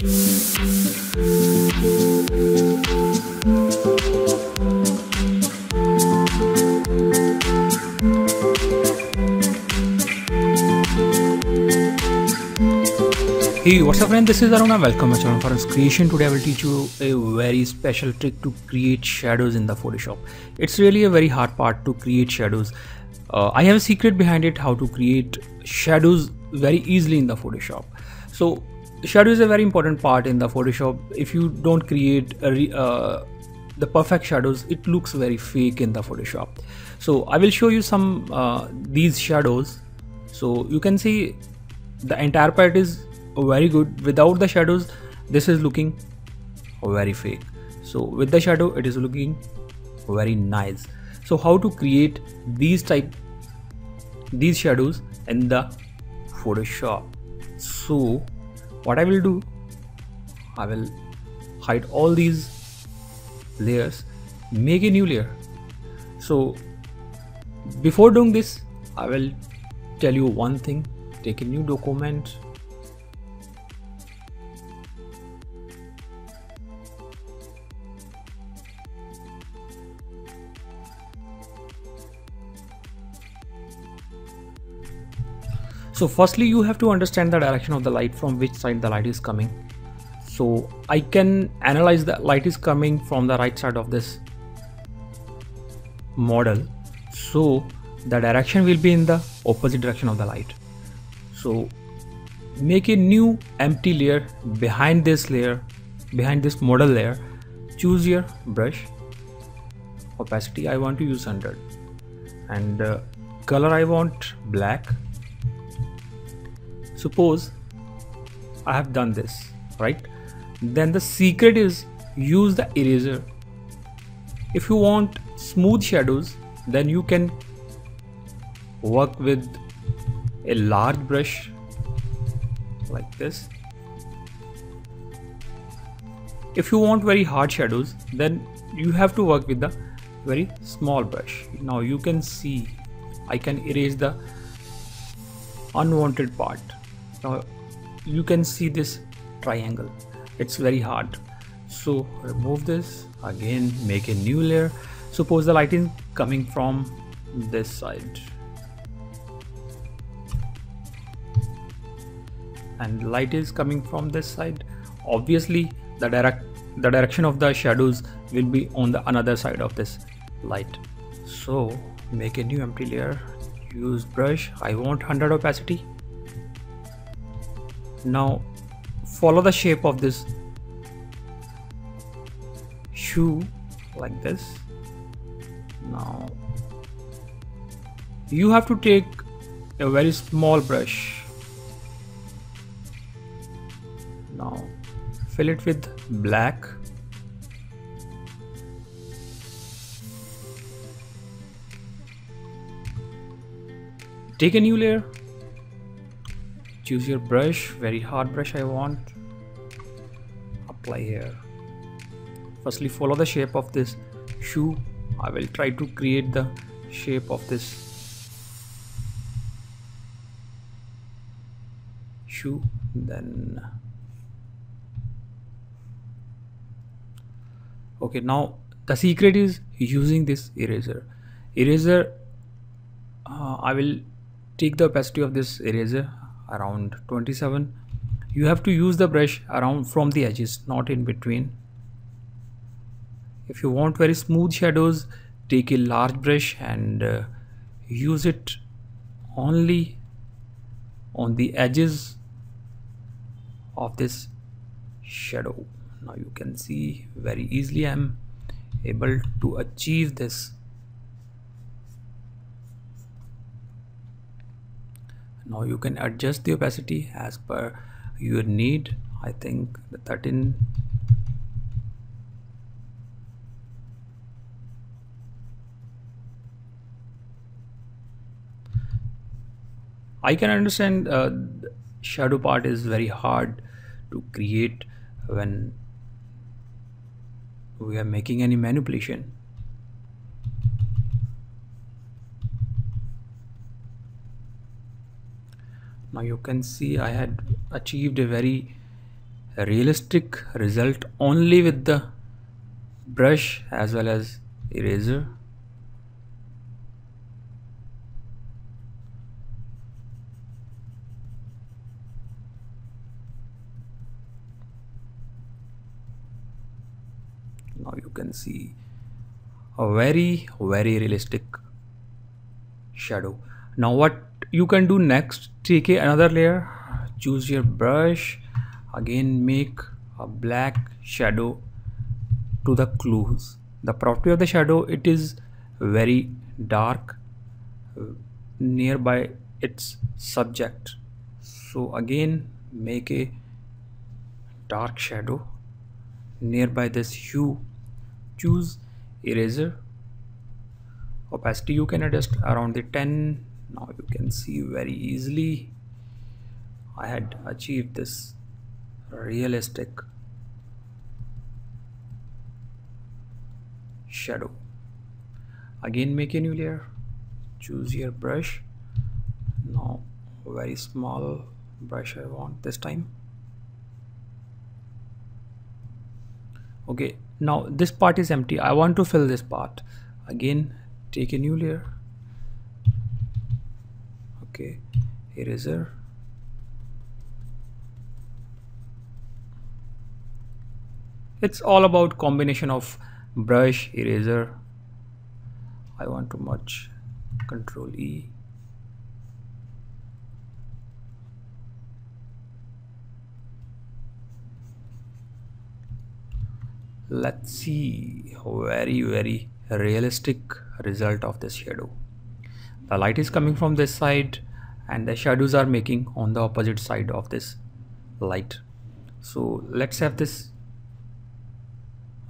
Hey what's up friend? This is Aruna. Welcome to channel for creation. Today I will teach you a very special trick to create shadows in the Photoshop. It's really a very hard part to create shadows. Uh, I have a secret behind it how to create shadows very easily in the Photoshop. So shadow is a very important part in the Photoshop. If you don't create uh, the perfect shadows it looks very fake in the Photoshop. So I will show you some uh, these shadows. So you can see the entire part is very good. Without the shadows this is looking very fake. So with the shadow it is looking very nice. So how to create these type these shadows in the photoshop? So what i will do? I will hide all these layers make a new layer. So before doing this i will tell you one thing. Take a new document so firstly you have to understand the direction of the light from which side the light is coming. So I can analyze the light is coming from the right side of this model. So the direction will be in the opposite direction of the light. So make a new empty layer behind this layer behind this model layer. Choose your brush. Opacity I want to use 100 and uh, color I want black suppose I have done this right? Then the secret is use the eraser. If you want smooth shadows then you can work with a large brush like this. If you want very hard shadows then you have to work with the very small brush. Now you can see I can erase the unwanted part now you can see this triangle. It's very hard. So remove this. Again make a new layer. Suppose the light is coming from this side. And light is coming from this side. Obviously the direct the direction of the shadows will be on the another side of this light. So make a new empty layer. Use brush. I want 100 opacity now follow the shape of this shoe like this. Now you have to take a very small brush. Now fill it with black. Take a new layer choose your brush very hard brush I want. Apply here. Firstly follow the shape of this shoe. I will try to create the shape of this shoe then okay now the secret is using this eraser. Eraser uh, I will take the opacity of this eraser around 27 you have to use the brush around from the edges not in between. If you want very smooth shadows take a large brush and uh, use it only on the edges of this shadow. Now you can see very easily I'm able to achieve this now you can adjust the opacity as per your need. I think the 13 I can understand uh, shadow part is very hard to create when we are making any manipulation now you can see I had achieved a very realistic result only with the brush as well as eraser. Now you can see a very very realistic shadow. Now what you can do next. Take another layer. Choose your brush. Again make a black shadow to the clues. The property of the shadow it is very dark nearby its subject. So again make a dark shadow nearby this hue. Choose eraser. Opacity you can adjust around the 10 now you can see very easily I had achieved this realistic shadow. Again make a new layer. Choose your brush. Now very small brush I want this time. Okay now this part is empty. I want to fill this part. Again take a new layer okay eraser it's all about combination of brush eraser. I want to merge control E. Let's see. Very very realistic result of this shadow. The light is coming from this side and the shadows are making on the opposite side of this light. So let's have this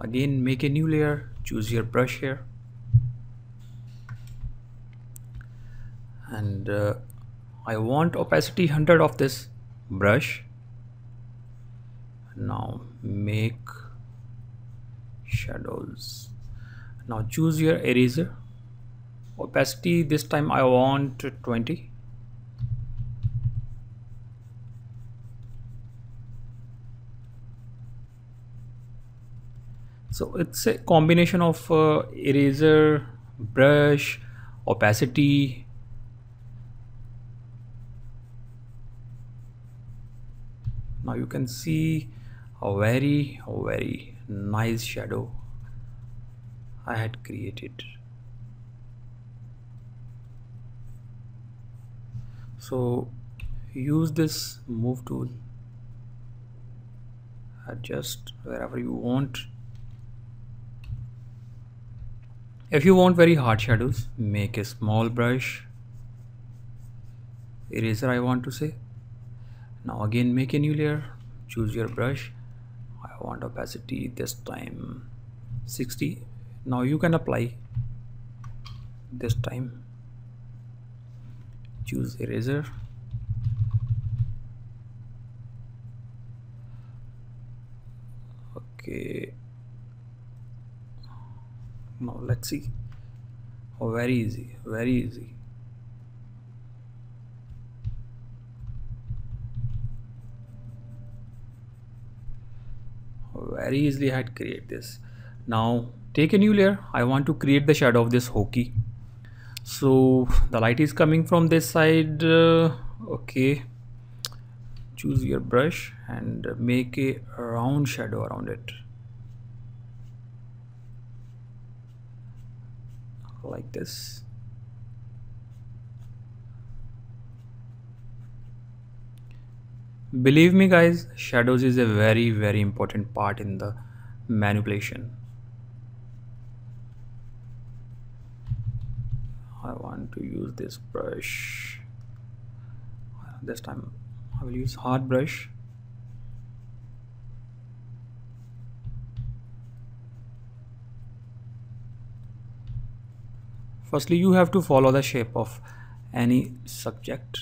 again make a new layer. Choose your brush here. And uh, I want opacity 100 of this brush. Now make shadows. Now choose your eraser. Opacity this time I want 20 so it's a combination of uh, eraser brush opacity. Now you can see a very very nice shadow I had created. So use this move tool. Adjust wherever you want if you want very hard shadows make a small brush. Eraser I want to say. Now again make a new layer. Choose your brush. I want opacity this time 60 now you can apply this time. Choose eraser. Okay now let's see. Oh very easy very easy. Very easily I had create this. Now take a new layer. I want to create the shadow of this hockey. So the light is coming from this side uh, okay. Choose your brush and make a round shadow around it like this. Believe me guys shadows is a very very important part in the manipulation. I want to use this brush. This time I will use hard brush firstly you have to follow the shape of any subject.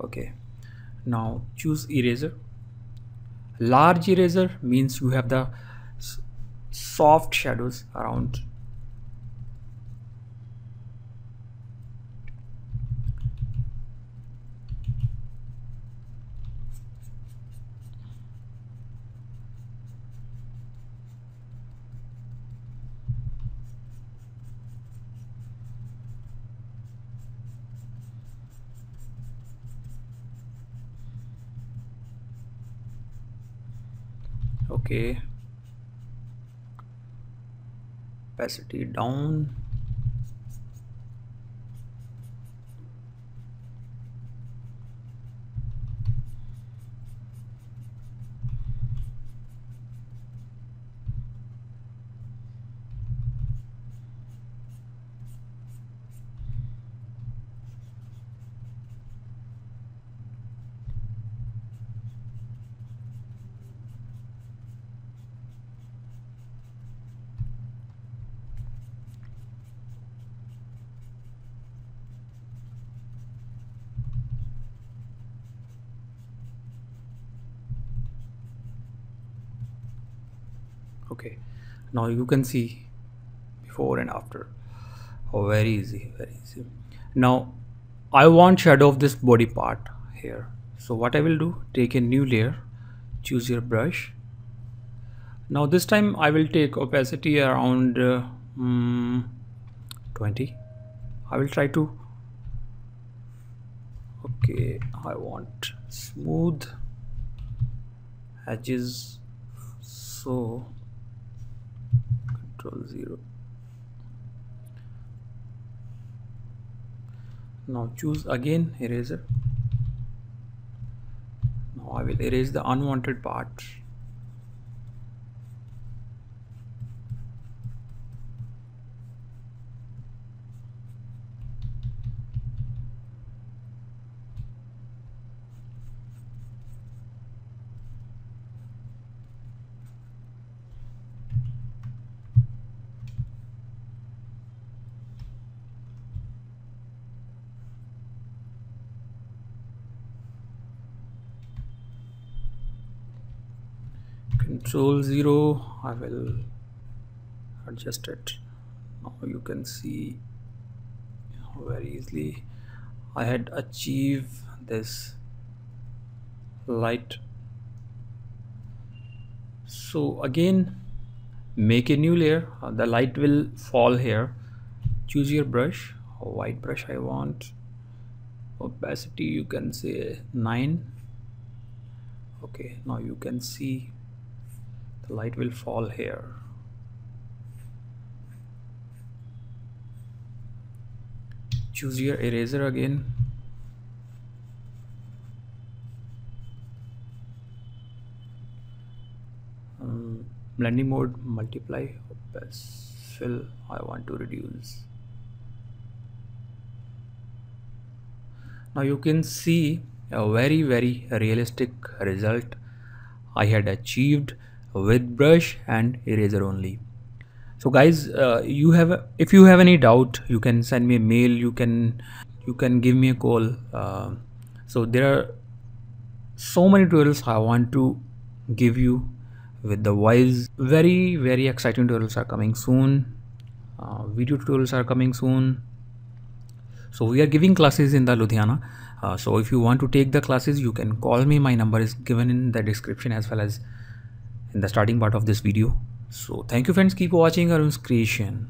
Okay. Now choose eraser. Large eraser means you have the soft shadows around okay. Opacity down okay. Now you can see before and after. Oh very easy very easy. Now I want shadow of this body part here. So what I will do take a new layer choose your brush. Now this time I will take opacity around uh, mm, 20 I will try to okay I want smooth edges. So control 0 now choose again eraser. Now I will erase the unwanted part control 0 I will adjust it. Now you can see very easily. I had achieved this light. So again make a new layer. Uh, the light will fall here. Choose your brush. A white brush I want. Opacity you can say 9 okay now you can see light will fall here. Choose your eraser again. Um, blending mode multiply fill I want to reduce. Now you can see a very very realistic result I had achieved with brush and eraser only. So guys uh, you have if you have any doubt you can send me a mail you can you can give me a call. Uh, so there are so many tutorials i want to give you with the wise very very exciting tutorials are coming soon. Uh, video tutorials are coming soon. So we are giving classes in the ludhiana. Uh, so if you want to take the classes you can call me. My number is given in the description as well as in the starting part of this video. So thank you friends keep watching Arunz Creation